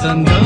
senden